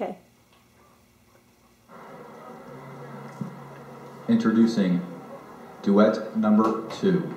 Okay. Introducing duet number two.